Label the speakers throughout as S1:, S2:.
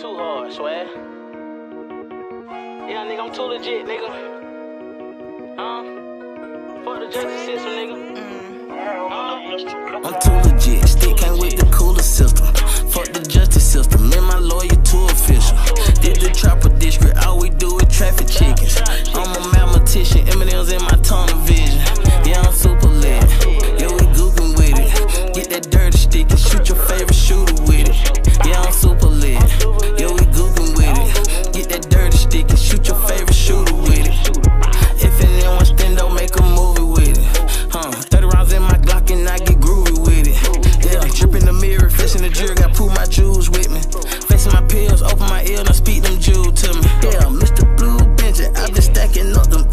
S1: too hard, swag. Yeah, nigga, I'm too legit, nigga. Huh? Fuck the justice system, nigga. Mm. Huh?
S2: I'm too legit, stick came with the cooler system. Pills, open my ear, now speak them jewels to me. Yeah, Mr. Blue Benja, I've been stacking up them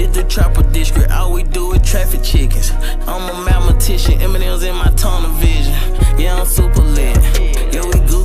S2: Did the trapper district. All we do is traffic chickens. I'm a mathematician. Eminem's in my tunnel vision. Yeah, I'm super lit. Yeah, we gookin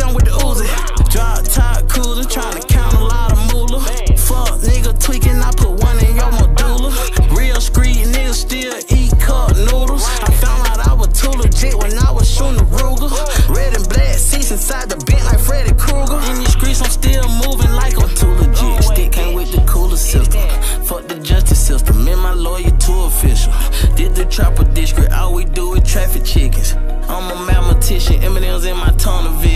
S2: I'm with the Uzi. Drop top cruiser, trying to count a lot of moolah. Fuck nigga tweaking, I put one in your medulla. Real street niggas still eat cup noodles. I found out I was too legit when I was shooting the Ruger. Red and black seats inside the bent like Freddy Krueger. In these streets, I'm still moving like I'm too legit. Stick came with the cooler system. Fuck the justice system. And my lawyer too official. Did the trapper district. All we do is traffic chickens. I'm a mathematician. Eminem's in my tunnel vision.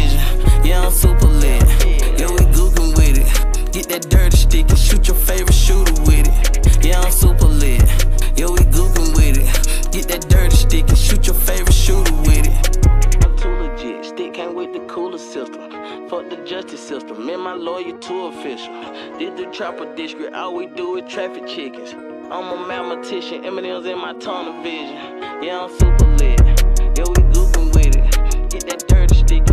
S2: Lawyer to official. Did the trapper district. All we do is traffic chickens. I'm a mathematician. Eminem's in my tunnel vision. Yeah, I'm super lit. Yeah, we gookin with it. Get that dirty stick and